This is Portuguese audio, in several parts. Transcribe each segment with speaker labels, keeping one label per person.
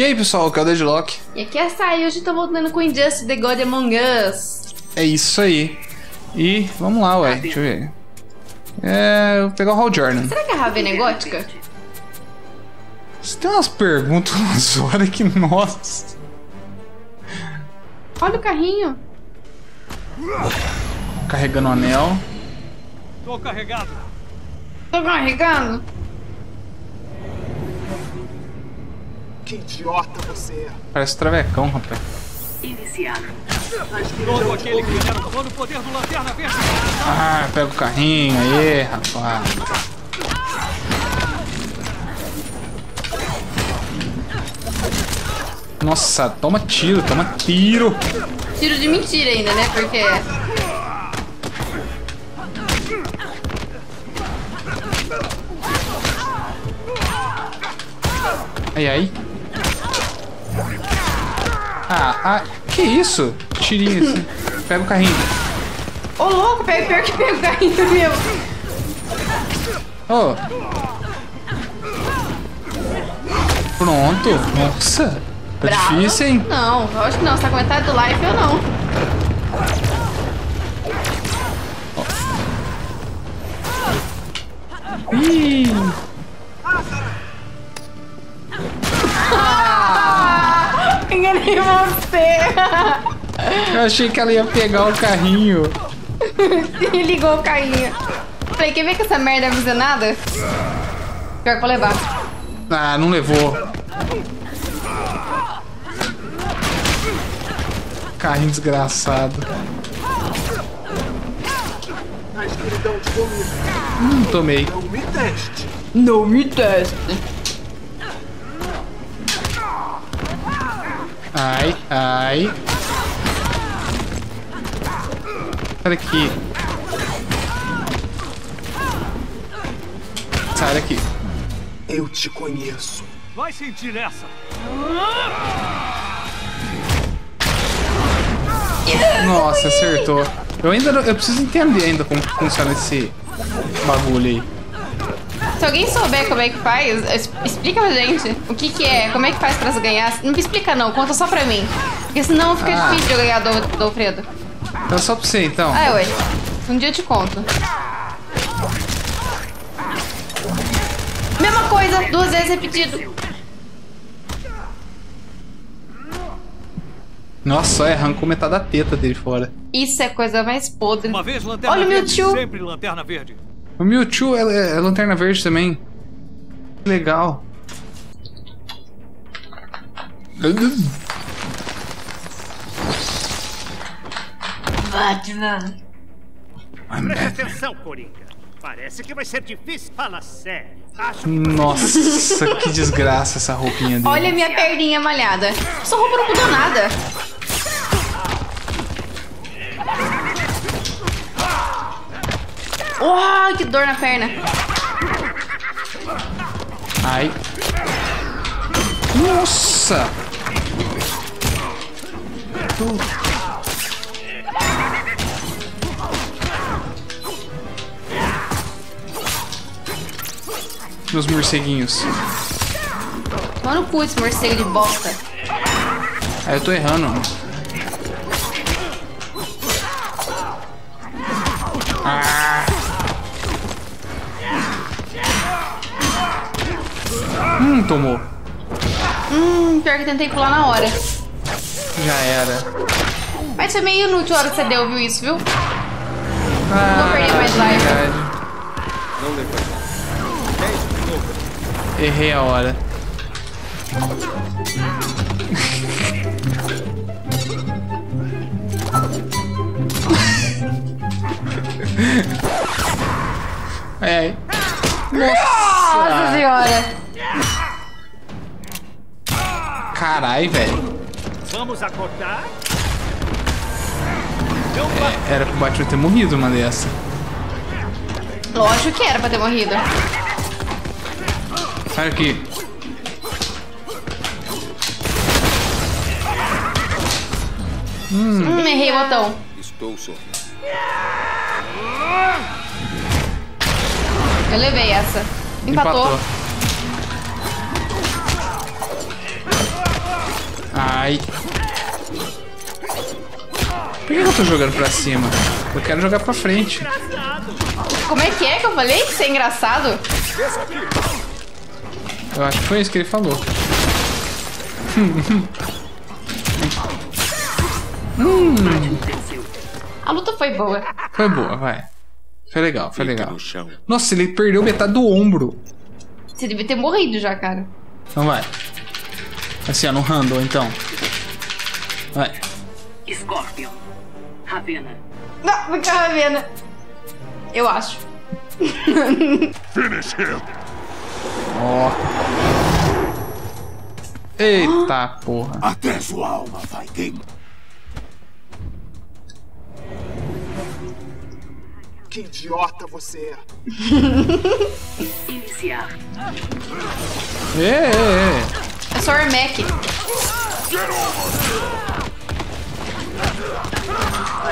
Speaker 1: E aí pessoal, é o Deadlock.
Speaker 2: E aqui é a Sai, hoje tô voltando com Injustice The God Among Us.
Speaker 1: É isso aí. E vamos lá, ué, deixa eu ver. É. Eu vou pegar o Hall Jordan.
Speaker 2: Será que a Ravena é gótica?
Speaker 1: Você tem umas perguntas umas horas que, nossa.
Speaker 2: Olha o carrinho.
Speaker 1: Carregando o anel.
Speaker 3: Tô carregado.
Speaker 2: Tô carregando.
Speaker 4: Que idiota você é.
Speaker 1: Parece travecão, rapaz.
Speaker 3: Todo aquele que vier todo o poder do Lanterna Verde.
Speaker 1: Ah, pega o carrinho aí, rapaz. Nossa, toma tiro, toma tiro.
Speaker 2: Tiro de mentira ainda, né? Porque.
Speaker 1: Ai, ai. Ah, ah, que isso? Tirinho assim. Pega o carrinho.
Speaker 2: Ô louco, pega pior que pega o carrinho meu.
Speaker 1: Oh. Pronto. Nossa. Tá
Speaker 2: Bravo?
Speaker 1: difícil, hein?
Speaker 2: Não, eu acho que não. Você tá com metade do life ou não?
Speaker 1: Ih.
Speaker 2: Ah, enganei você.
Speaker 1: Eu achei que ela ia pegar o carrinho.
Speaker 2: E ligou o carrinho. Falei, quer ver que essa merda é visionada? Pior que vou levar.
Speaker 1: Ah, não levou. Carrinho desgraçado. Hum, tomei.
Speaker 4: Não me teste.
Speaker 2: Não me teste.
Speaker 1: Ai, ai. Sai daqui. Sai daqui.
Speaker 4: Eu te conheço.
Speaker 3: Vai sentir essa.
Speaker 1: Nossa, acertou. Eu ainda não, eu preciso entender ainda como que funciona esse bagulho aí.
Speaker 2: Se alguém souber como é que faz, explica pra gente o que que é, como é que faz pra se ganhar. Não me explica não, conta só pra mim. Porque senão fica
Speaker 1: Ah.
Speaker 2: difícil eu ganhar do, do Alfredo.
Speaker 1: Então só pra você então.
Speaker 2: Ah, ué. Um dia eu te conto. Mesma coisa, duas vezes repetido.
Speaker 1: Nossa, olha, arrancou metade da teta dele fora.
Speaker 2: Isso é coisa mais podre.
Speaker 3: Uma vez Lanterna
Speaker 2: Olha o
Speaker 3: Verde,
Speaker 2: Mewtwo.
Speaker 3: sempre Lanterna Verde.
Speaker 1: O Mewtwo é, é, é lanterna verde também. Que Legal.
Speaker 2: Batman.
Speaker 5: Presta atenção, Coringa. Parece que vai ser difícil. Fala sério. Acho que
Speaker 1: Nossa, que desgraça essa roupinha dele.
Speaker 2: Olha a minha perninha malhada. Sua roupa não mudou nada. Uau, que dor na perna.
Speaker 1: Ai. Nossa! Meus morceguinhos.
Speaker 2: Toma no cu esse morcego de bosta.
Speaker 1: Ah, eu tô errando. Hum, tomou.
Speaker 2: Hum, pior que tentei pular na hora.
Speaker 1: Já era.
Speaker 2: Mas foi meio inútil a hora que você deu, viu isso, viu?
Speaker 1: Ah,
Speaker 2: Vou perder mais life.
Speaker 1: verdade. Errei a hora. Ai, ai.
Speaker 2: Nossa senhora.
Speaker 1: Carai, velho.
Speaker 5: vamos acordar.
Speaker 1: Era pro Batman ter morrido uma dessa.
Speaker 2: Lógico que era pra ter morrido.
Speaker 1: Sai aqui.
Speaker 2: Hum, errei o botão.
Speaker 6: Estou sorrindo.
Speaker 2: Eu levei essa. Empatou.
Speaker 1: Ai. Por que eu tô jogando pra cima? Eu quero jogar pra frente.
Speaker 2: Como é que é que eu falei? Isso é engraçado?
Speaker 1: Eu acho que foi isso que ele falou.
Speaker 2: A luta foi boa.
Speaker 1: Foi boa, vai. Foi legal, foi legal. Nossa, ele perdeu metade do ombro.
Speaker 2: Você devia ter morrido já, cara.
Speaker 1: Então vai. Assim, ó, no handle, então. Vai.
Speaker 7: Scorpion. Ravena.
Speaker 2: Não, vai ficar vendo. Eu acho.
Speaker 1: Ó. Eita porra.
Speaker 6: Até sua alma vai queimar.
Speaker 4: Que idiota você é.
Speaker 7: Iniciar.
Speaker 1: Ê, ê, ê.
Speaker 2: Eu sou Ermac.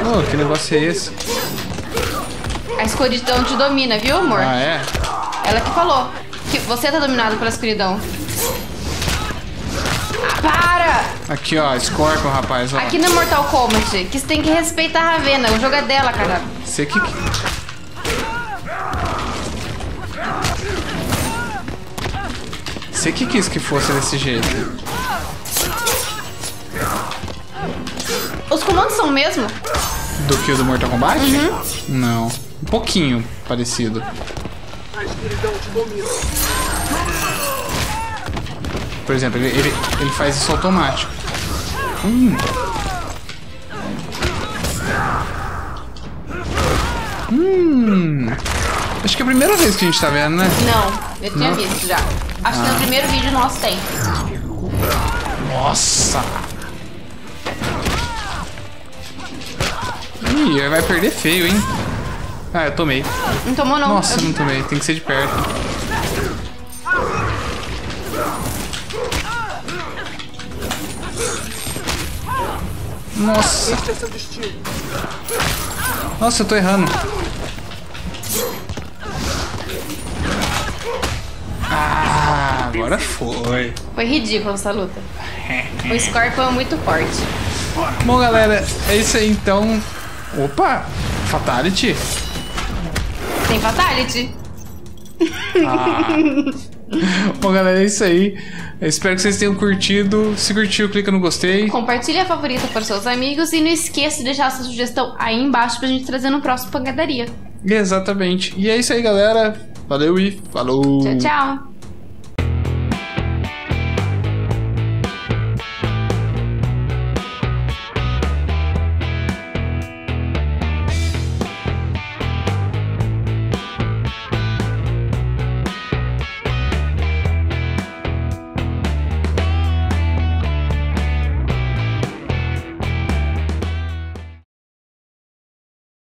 Speaker 1: Ô, que negócio é esse?
Speaker 2: A escuridão te domina, viu, amor?
Speaker 1: Ah, é?
Speaker 2: Ela que falou que você tá dominado pela escuridão. Ah, para!
Speaker 1: Aqui, ó, Scorpion, rapaz, ó.
Speaker 2: Aqui no Mortal Kombat, que você tem que respeitar a Ravena. O jogo é dela, cara.
Speaker 1: Você que. Você que quis que fosse desse jeito.
Speaker 2: Os comandos são o mesmo?
Speaker 1: Do que o do Mortal Kombat? Não. Um pouquinho parecido. Por exemplo, ele, ele, ele faz isso automático. Hum. Hum. Acho que é a primeira vez que a gente tá vendo, né?
Speaker 2: Não, eu tinha
Speaker 1: Não?
Speaker 2: visto já. Acho que no primeiro vídeo nosso tem.
Speaker 1: Nossa! Ih, vai perder feio, hein? Ah, eu tomei.
Speaker 2: Não tomou, não.
Speaker 1: Nossa,
Speaker 2: Eu-
Speaker 1: não tomei. Tem que ser de perto. Nossa,
Speaker 4: é
Speaker 1: nossa, eu tô errando. Ah, agora foi.
Speaker 2: Foi ridículo essa luta. O Scorpion é muito forte.
Speaker 1: Bom, galera, é isso aí então. Opa, Fatality.
Speaker 2: Tem Fatality.
Speaker 1: Bom, galera, é isso aí. Eu espero que vocês tenham curtido. Se curtiu, clica no gostei.
Speaker 2: Compartilhe a favorita para seus amigos e não esqueça de deixar sua sugestão aí embaixo pra gente trazer no próximo Pancadaria.
Speaker 1: Exatamente. E é isso aí, galera. Valeu e falou.
Speaker 2: Tchau, tchau.